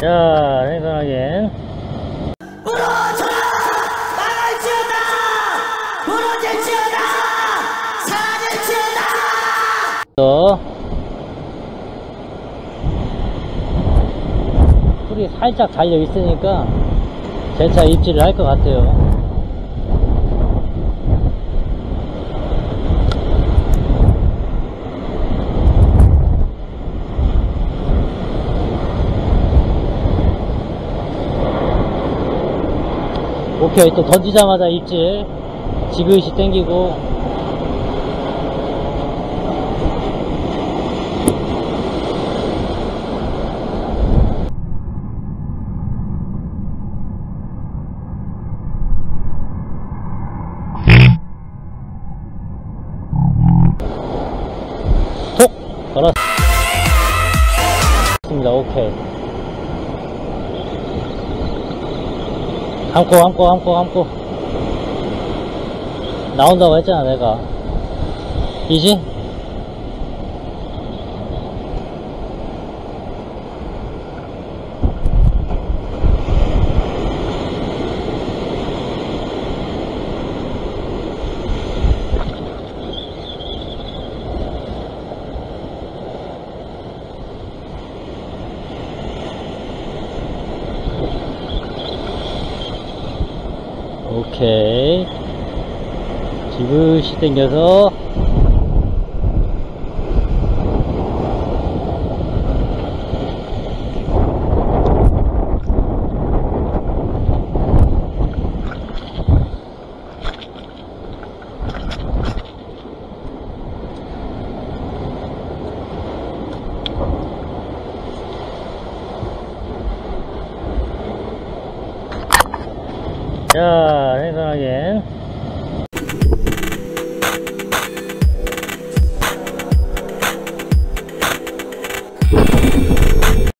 자, 생선하긴. 부러져라! 망할지어다! 부러질 지어다! 사라질지어다! 또. 풀이 살짝 달려 있으니까 재차 입질을 할 것 같아요. 오케이 또 던지자마자 입질. 지그시 땡기고. 톡! 걸었습니다. 오케이 감고 감고 감고 감고 나온다고 했잖아 내가 이지? 오케이. 지그시 당겨서 자, 생선하긴